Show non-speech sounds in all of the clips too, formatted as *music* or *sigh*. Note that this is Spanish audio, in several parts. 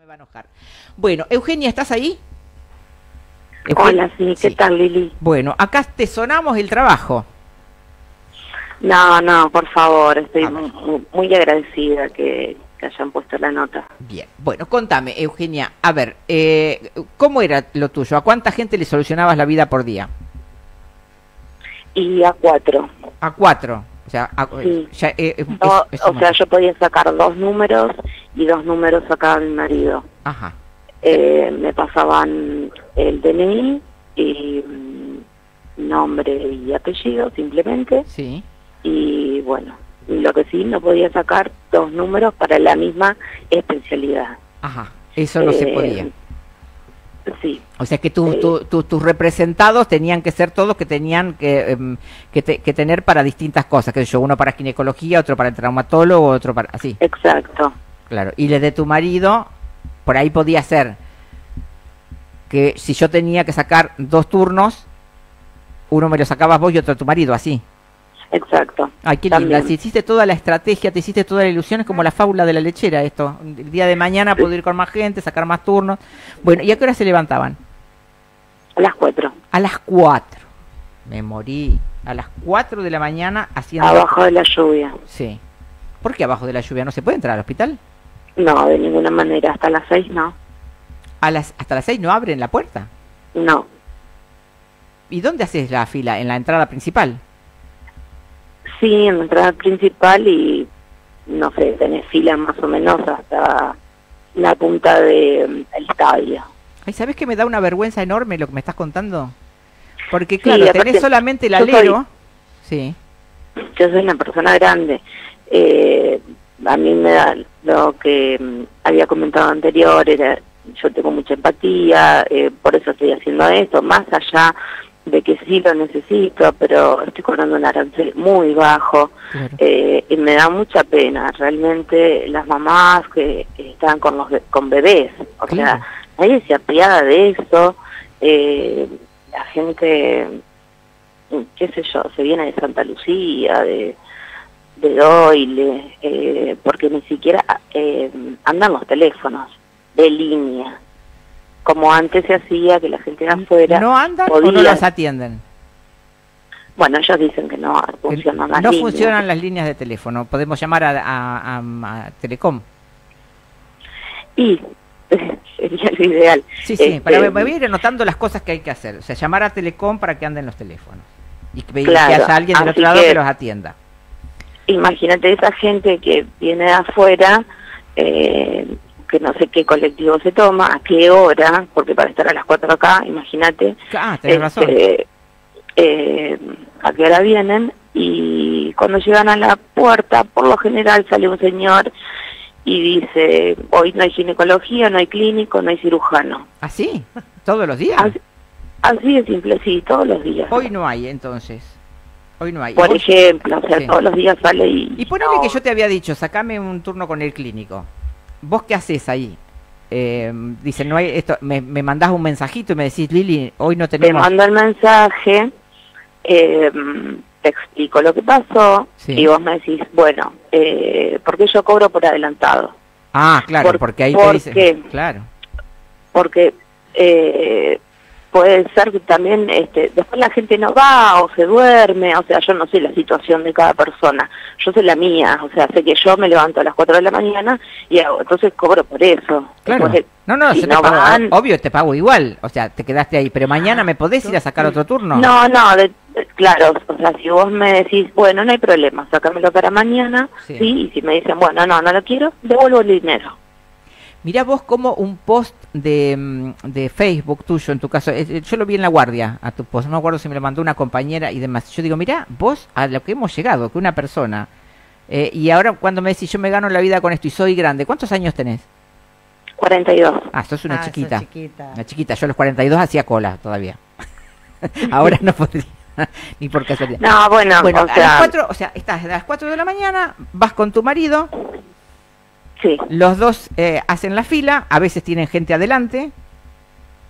Me va a enojar. Bueno, Eugenia, ¿estás ahí? Hola, sí, ¿qué tal, Lili? Bueno, acá te sonamos el trabajo. No, no, por favor, estoy muy, muy agradecida que, que hayan puesto la nota. Bien, bueno, contame, Eugenia, a ver, eh, ¿cómo era lo tuyo? ¿A cuánta gente le solucionabas la vida por día? Y a cuatro. A cuatro. O sea, a- Sí. ya, eh, es- No, es- es o un sea, montón. yo podía sacar dos números y dos números sacaba mi marido. Ajá, Eh, me pasaban el DNI y mm, nombre y apellido simplemente. sí. Y bueno, lo que sí, no podía sacar dos números para la misma especialidad. Ajá, eso no se Eh, podía. Sí, O sea que tu- eh, tu- tu- tus representados tenían que ser todos que tenían que, em, que, te- que tener para distintas cosas, que yo, uno para ginecología, otro para el traumatólogo, otro para... Así, exacto. claro. Y le de tu marido, por ahí podía ser que si yo tenía que sacar dos turnos, uno me lo sacabas vos y otro tu marido, así. Exacto. Ay, qué linda. Si hiciste toda la estrategia, te hiciste toda la ilusión, es como la fábula de la lechera esto. El día de mañana puedo ir con más gente, sacar más turnos. Bueno, ¿y a qué hora se levantaban? A las cuatro. A las 4. Me morí. A las 4 de la mañana haciendo... Abajo de la lluvia. Sí. ¿Por qué abajo de la lluvia? ¿No se puede entrar al hospital? No, de ninguna manera. Hasta las seis no. A las, hasta las 6 no abren la puerta. No. ¿Y dónde haces la fila? ¿En la entrada principal? Sí, en la entrada principal y no sé, tenés fila más o menos hasta la punta del estadio. Ay, ¿sabes que me da una vergüenza enorme lo que me estás contando? Porque Sí, claro, aparte, tenés solamente el soy- alero. Sí. Yo soy una persona grande. Eh, a mí me da lo que mm, había comentado anterior, era, yo tengo mucha empatía, eh, por eso estoy haciendo esto, más allá de que sí lo necesito, pero estoy cobrando un arancel muy bajo. Claro. Eh, y me da mucha pena realmente las mamás que, están con los con bebés o Claro. sea nadie se apiada de eso eh, la gente qué sé yo se viene de Santa Lucía de de Doyle eh, porque ni siquiera eh, andan los teléfonos de línea como antes se hacía que la gente de afuera ¿No andan o no los atienden? bueno ellos dicen que no Que funcionan las no líneas. funcionan las líneas de teléfono. Podemos llamar a, a- a- a Telecom. y *laughs* sería lo ideal Sí, sí, Este, para, me voy a ir anotando las cosas que hay que hacer. O sea, llamar a Telecom para que anden los teléfonos. Y que, y que Claro, haya alguien del otro lado que... que- los atienda. Imagínate esa gente que viene de afuera, eh, que no sé qué colectivo se toma, a qué hora, porque para estar a las 4 acá, imagínate, Ah, tenés razón. este, eh, a qué hora vienen, y cuando llegan a la puerta, por lo general sale un señor y dice, hoy no hay ginecología, no hay clínico, no hay cirujano. ¿Así? ¿Todos los días? Así, así de simple, sí, todos los días. Hoy no hay, entonces. Hoy no hay. por ejemplo, o sea, Sí. todos los días sale y... Y ponele no, que yo te había dicho, sacame un turno con el clínico. ¿Vos qué haces ahí? Eh, dice, no hay esto, me, me mandás un mensajito y me decís, Lili, hoy no te tenemos... mando el mensaje, eh, te explico lo que pasó Sí. y vos me decís, bueno, eh, ¿por qué yo cobro por adelantado? Ah, claro, ¿Por- porque ahí por te dice... qué? Claro. Porque eh, puede ser que también este, después la gente no va o se duerme, o sea, yo no sé la situación de cada persona, yo sé la mía, o sea, sé que yo me levanto a las 4 de la mañana y hago, entonces cobro por eso. Claro. Después, No, no, te pago, van- obvio te pago igual, o sea, te quedaste ahí, pero mañana me podés ir a sacar otro turno. No, no, de- de- claro, o sea, si vos me decís, bueno, no hay problema, sácamelo para mañana, Sí. sí. y si me dicen, bueno, no, no lo quiero, devuelvo el dinero. Mirá vos como un post de, mm, de Facebook tuyo, en tu caso, eh, yo lo vi en La Guardia, a tu post, no me acuerdo si me lo mandó una compañera y demás. Yo digo, mirá, vos a lo que hemos llegado, que una persona, eh, y ahora cuando me decís, yo me gano la vida con esto y soy grande, ¿cuántos años tenés? 42. Ah, sos una Ah, sos chiquita. chiquita. Una chiquita, yo a los 42 hacía cola todavía. *laughs* ahora no podría, *laughs* ni por casualidad. No, bueno, Bueno, o a las 4, o sea, estás a las 4 de la mañana, vas con tu marido, sí, Los dos eh, hacen la fila, a veces tienen gente adelante,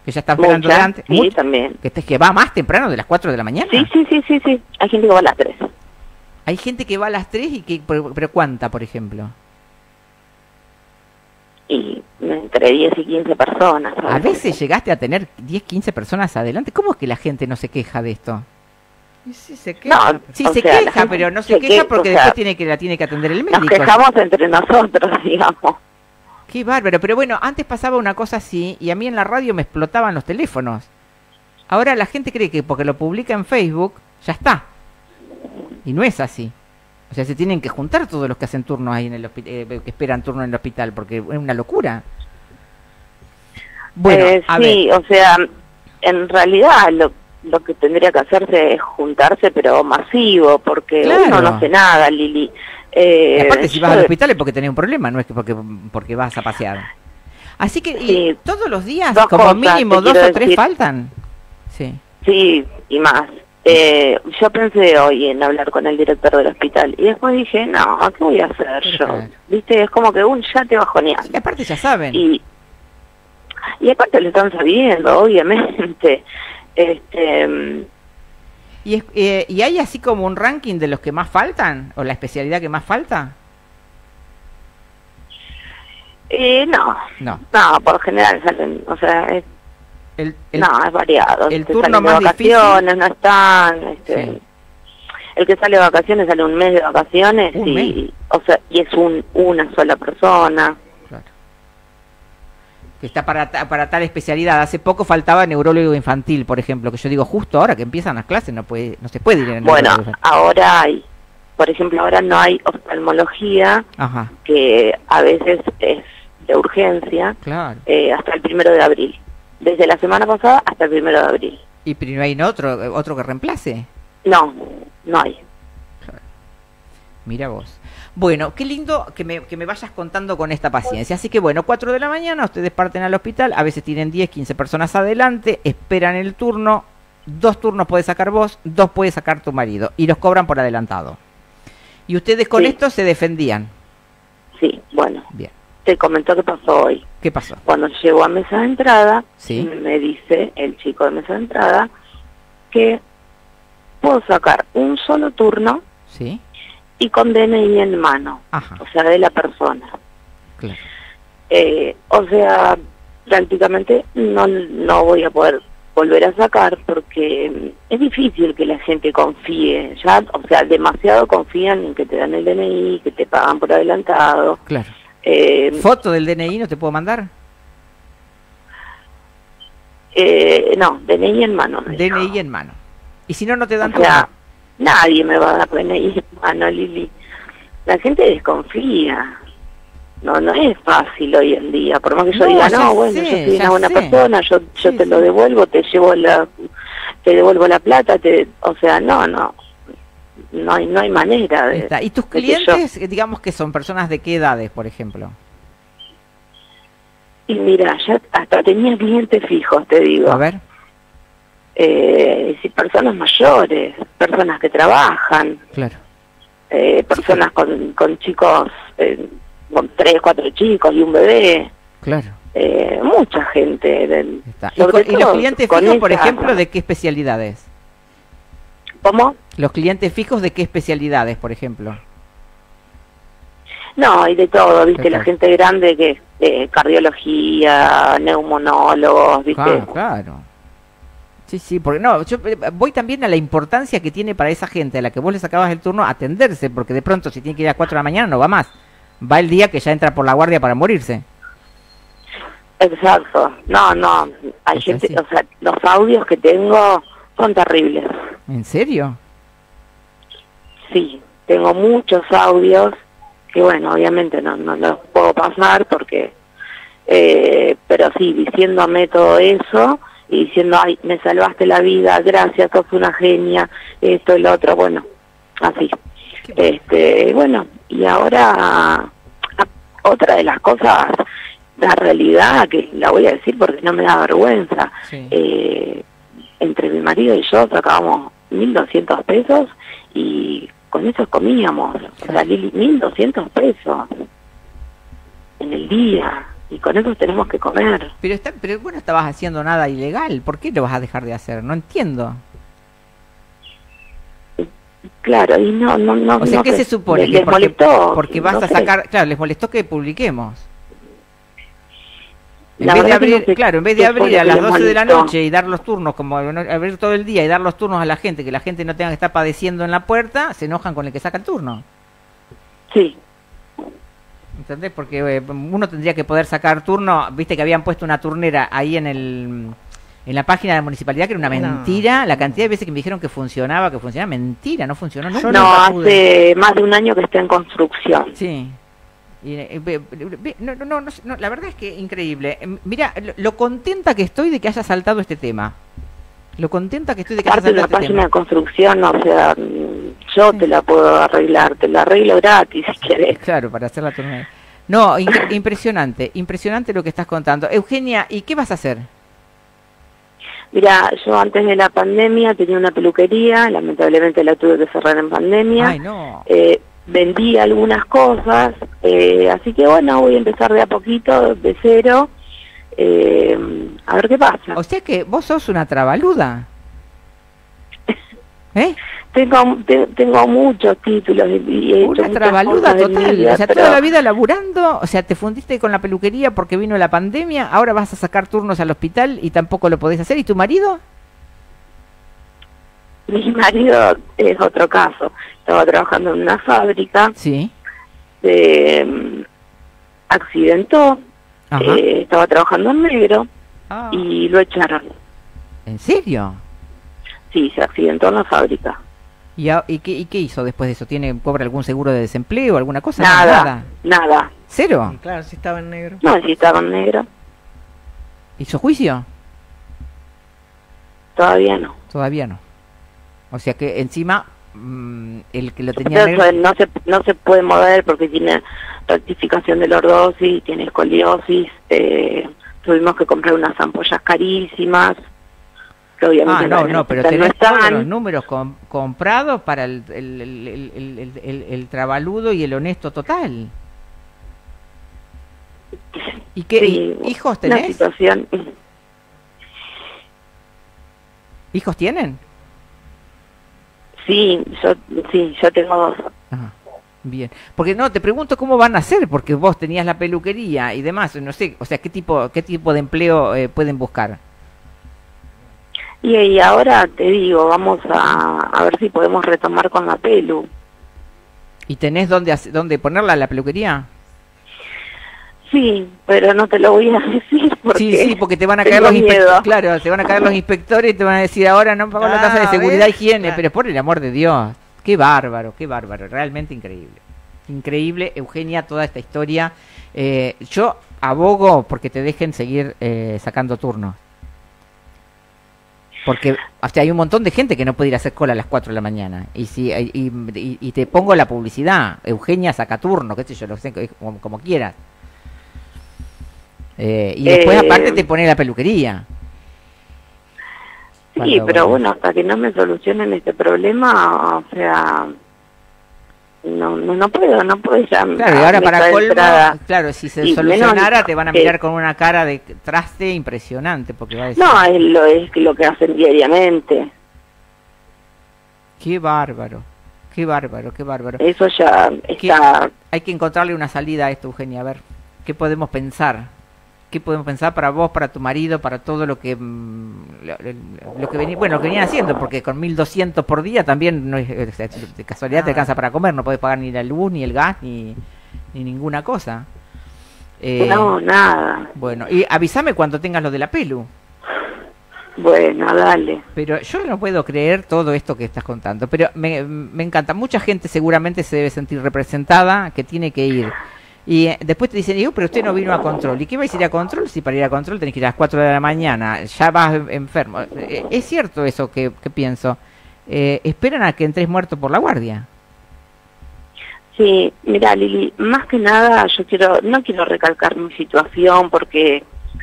que ya está esperando mucha, delante. sí, Mucha- también. que, te- que va más temprano de las 4 de la mañana. Sí, sí, sí, sí, sí, hay gente que va a las 3. Hay gente que va a las 3 y que, pero, pero ¿cuánta, por ejemplo? Y entre 10 y 15 personas. A veces llegaste a tener 10, 15 personas adelante. ¿Cómo es que la gente no se queja de esto? Sí, se queja, no, sí, se queja pero no se, queja porque después tiene que, la tiene que atender el médico. Nos quejamos entre nosotros, *laughs* digamos. Qué bárbaro, pero bueno, antes pasaba una cosa así y a mí en la radio me explotaban los teléfonos. Ahora la gente cree que porque lo publica en Facebook, ya está. Y no es así. O sea, se tienen que juntar todos los que hacen turno ahí en el hospital, eh, que esperan turno en el hospital, porque es una locura. Bueno, eh, sí, o sea, en realidad lo, lo que tendría que hacerse es juntarse, pero masivo, porque uno no hace nada, Lili. Eh, aparte, si vas al hospital es porque tenés un problema, no es que porque, porque vas a pasear. Así que todos los días, como mínimo dos o tres faltan. Sí. Sí, y más. Eh, yo pensé hoy en hablar con el director del hospital y después dije, no, ¿qué voy a hacer yo? Viste, es como que un ya te bajoneando. Y aparte ya saben. Y, y aparte lo están sabiendo, obviamente. Este, ¿Y, eh, ¿Y hay así como un ranking de los que más faltan? ¿O la especialidad que más falta? Eh, no. No. No, por general salen, o sea, es, el, no, es variado. El turno más vacaciones, no están, este, el que sale de vacaciones sale un mes de vacaciones y, o sea, y es un, una sola persona que está para, para tal especialidad. Hace poco faltaba neurólogo infantil, por ejemplo, que yo digo, justo ahora que empiezan las clases no puede no se puede ir en Bueno, ahora hay, por ejemplo, ahora no hay oftalmología, que a veces es de urgencia, eh, hasta el primero de abril. Desde la semana pasada hasta el primero de abril. ¿Y no hay otro, otro que reemplace? No, no hay. Mira vos. Bueno, qué lindo que me, que me vayas contando con esta paciencia. Así que bueno, 4 de la mañana, ustedes parten al hospital, a veces tienen 10, 15 personas adelante, esperan el turno, dos turnos puede sacar vos, dos puede sacar tu marido, y los cobran por adelantado. Y ustedes con esto se defendían. Sí, bueno. Bien. Te comentó qué pasó hoy. ¿Qué pasó? Cuando llegó a mesa de entrada, me dice el chico de mesa de entrada que puedo sacar un solo turno. Sí y con DNI en mano, o sea, de la persona. Eh, o sea, prácticamente no, no voy a poder volver a sacar porque es difícil que la gente confíe, ya, o sea, demasiado confían en que te dan el DNI, que te pagan por adelantado. Claro. Eh, ¿Foto del DNI no te puedo mandar? Eh, no, DNI en mano. DNI en mano. Y si no, no te dan o Nadie me va a DNI, mano, Lili. La gente desconfía. No, no es fácil hoy en día. Por más que yo diga, no, bueno, yo soy una buena persona, yo, yo te lo devuelvo, te llevo la, te devuelvo la plata, te, o sea, no, no. No hay, no hay manera de... ¿Y tus clientes, digamos que son personas de qué edades, por ejemplo? Y mira, ya hasta tenía clientes fijos, te digo. A ver eh, personas mayores, personas que trabajan, claro. eh, personas con, con chicos, eh, con tres, cuatro chicos y un bebé. Claro. Eh, mucha gente. ¿Y, los clientes fijos, por ejemplo, de qué especialidades? ¿Cómo? Los clientes fijos de qué especialidades, por ejemplo. No, y de todo, viste, la gente grande que eh, cardiología, neumonólogos, viste. Claro, claro. Sí, sí, porque no, yo eh, voy también a la importancia que tiene para esa gente a la que vos le sacabas el turno atenderse, porque de pronto si tiene que ir a 4 de la mañana no va más. Va el día que ya entra por la guardia para morirse. Exacto. No, no. Hay gente, o sea, los audios que tengo son terribles. ¿En serio? Sí, tengo muchos audios que, bueno, obviamente no, no los puedo pasar porque, eh, pero sí, diciéndome todo eso y diciendo, ay, me salvaste la vida, gracias, sos una genia, esto y lo otro, bueno, así. Este, bueno, y ahora otra de las cosas, la realidad, que la voy a decir porque no me da vergüenza, eh, entre mi marido y yo sacábamos 1.200 pesos y con eso comíamos, o sea, 1.200 pesos en el día y con eso tenemos que comer. Pero, está, pero vos no estabas haciendo nada ilegal, ¿por qué lo vas a dejar de hacer? No entiendo. Claro, y no, no, no. O sea, ¿qué se supone? Les, molestó. Porque vas a sacar, claro, les molestó que publiquemos. En vez de abrir, claro, en vez de abrir a las 12 de la noche y dar los turnos, como abrir todo el día y dar los turnos a la gente, que la gente no tenga que estar padeciendo en la puerta, se enojan con el que saca el turno. Sí. ¿Entendés? Porque eh, uno tendría que poder sacar turno, viste que habían puesto una turnera ahí en el en la página de la municipalidad que era una mentira, la cantidad de veces que me dijeron que funcionaba, que funcionaba, mentira, no funcionó. No, no hace más de un año que está en construcción. Sí. Eh, no, no, no, la verdad es que increíble. Em, mira, lo, contenta que estoy de que haya saltado este tema. Lo contenta que estoy de que haya saltado este tema. la página de construcción, o sea, yo te la puedo arreglar, te la arreglo gratis si querés. Claro, para hacer la turno. No, impresionante, impresionante lo que estás contando. Eugenia, ¿y qué vas a hacer? Mira, yo antes de la pandemia tenía una peluquería, lamentablemente la tuve que cerrar en pandemia. Ay, no. Eh, vendí algunas cosas, eh, así que bueno, voy a empezar de a poquito, de cero, eh, a ver qué pasa. O sea que vos sos una trabaluda. ¿Eh? tengo, tengo muchos títulos y he Una trabaluda total, o sea, toda la vida laburando, o sea, te fundiste con la peluquería porque vino la pandemia, ahora vas a sacar turnos al hospital y tampoco lo podés hacer, ¿y tu marido? Mi marido es otro caso, estaba trabajando en una fábrica, sí. se mm, accidentó, eh, estaba trabajando en negro ah. y lo echaron. ¿En serio? Sí, se accidentó en la fábrica. ¿Y, qué, qué, hizo después de eso? ¿Tiene, ¿Cobra algún seguro de desempleo, alguna cosa? Nada, nada. ¿Cero? claro, si estaba en negro. No, si estaba en negro. ¿Hizo juicio? Todavía no. Todavía no. O sea que encima mm, el que lo tenía negro... No se, no se puede mover porque tiene rectificación de lordosis, tiene escoliosis, eh, tuvimos que comprar unas ampollas carísimas ah, no, no, pero tenés todos los números comprados para el, el, el, el, trabaludo y el honesto total. ¿Y qué hijos tenés? Situación... ¿Hijos tienen? Sí, yo, sí, yo tengo dos. bien, porque no, te pregunto cómo van a hacer, porque vos tenías la peluquería y demás, no sé, o sea, ¿qué tipo, qué tipo de empleo eh, pueden buscar? Y, ahora te digo, vamos a, a ver si podemos retomar con la pelu. ¿Y tenés dónde, dónde ponerla la peluquería? Sí, pero no te lo voy a *laughs* decir porque Sí, sí, porque te van a caer los inspectores, claro, te van a caer los inspectores y te van a decir ahora no pago la tasa de seguridad y higiene, pero por el amor de Dios, qué bárbaro, qué bárbaro, realmente increíble. Increíble, Eugenia, toda esta historia. Eh, yo abogo porque te dejen seguir eh, sacando turnos. Porque hasta hay un montón de gente que no puede ir a hacer cola a las 4 de la mañana. Y si y, te pongo la publicidad, Eugenia Sacaturno, qué sé yo, lo sé, como, quieras. Eh, y después eh, aparte te pone la peluquería. Sí, pero bueno, hasta que no me solucionen este problema, o sea, no, no, no puedo, no puedo ya. Claro, y ahora para colmo, claro, si se solucionara te van a mirar con una cara de traste impresionante, porque va a decir... No, es lo, es lo que hacen diariamente. Qué bárbaro, qué bárbaro, qué bárbaro. Eso ya está... Hay que encontrarle una salida a esto, Eugenia, a ver, ¿qué podemos pensar? Qué podemos pensar para vos, para tu marido, para todo lo que mm, lo, que venía, bueno, lo que venían haciendo, porque con 1200 por día también no es, de casualidad te alcanza para comer, no podés pagar ni la luz, ni el gas, ni, ni ninguna cosa. Eh, no, nada. Bueno, y avísame cuando tengas lo de la pelu. Bueno, dale. Pero yo no puedo creer todo esto que estás contando, pero me, me encanta. Mucha gente seguramente se debe sentir representada, que tiene que ir y eh, después te dicen, digo, pero usted no vino a control. ¿Y qué vais a ir a control? Si para ir a control tenés que ir a las 4 de la mañana, ya vas enfermo. Eh, es cierto eso que, pienso. Eh, esperan a que entres muerto por la guardia. Sí, mira Lili, más que nada yo quiero, no quiero recalcar mi situación porque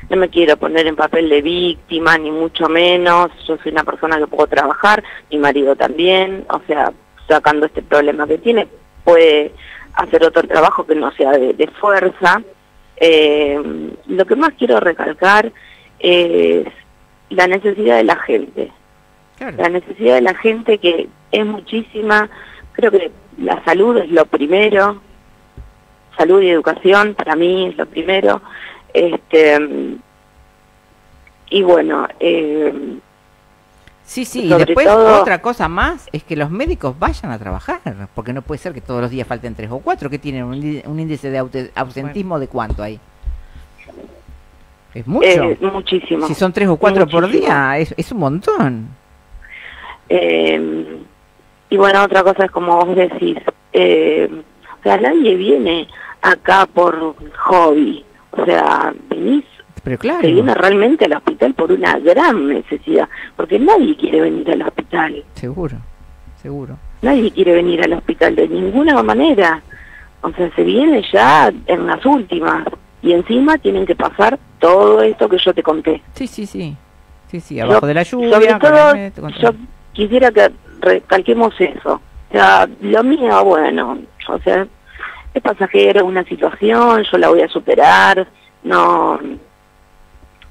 no me quiero poner en papel de víctima, ni mucho menos. Yo soy una persona que puedo trabajar, mi marido también, o sea, sacando este problema que tiene, puede hacer otro trabajo que no sea de, fuerza. Eh, lo que más quiero recalcar es la necesidad de la gente. La necesidad de la gente que es muchísima. Creo que la salud es lo primero. Salud y educación para mí es lo primero. Este, y bueno, eh, Sí, sí, y después otra cosa más es que los médicos vayan a trabajar, porque no puede ser que todos los días falten tres o cuatro, que tienen un, índice de ausentismo de cuánto hay. Es mucho. Eh, muchísimo. Si son tres o cuatro por día, es, es un montón. Eh, y bueno, otra cosa es como vos decís, eh, o sea, nadie viene acá por hobby, o sea, venís pero claro. Se viene realmente al hospital por una gran necesidad, porque nadie quiere venir al hospital. Seguro, seguro. Nadie quiere venir al hospital de ninguna manera. O sea, se viene ya en las últimas y encima tienen que pasar todo esto que yo te conté. Sí, sí, sí. Sí, sí, abajo de la lluvia. Sobre todo, yo quisiera que recalquemos eso. O sea, lo mío, bueno, o sea, es pasajero, una situación, yo la voy a superar, no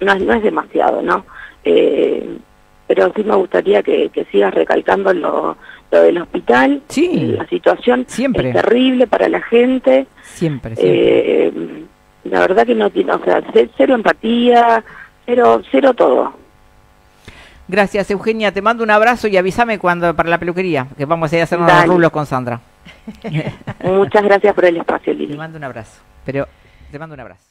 no, no es demasiado, ¿no? Eh, pero sí me gustaría que, sigas recalcando lo, lo del hospital. Sí. La situación siempre. es terrible para la gente. Siempre, eh, la verdad que no tiene, o sea, cero empatía, cero, cero todo. Gracias, Eugenia. Te mando un abrazo y avísame cuando para la peluquería, que vamos a ir a hacer unos rulos con Sandra. Muchas gracias por el espacio, Lili. Te mando un abrazo. Pero te mando un abrazo.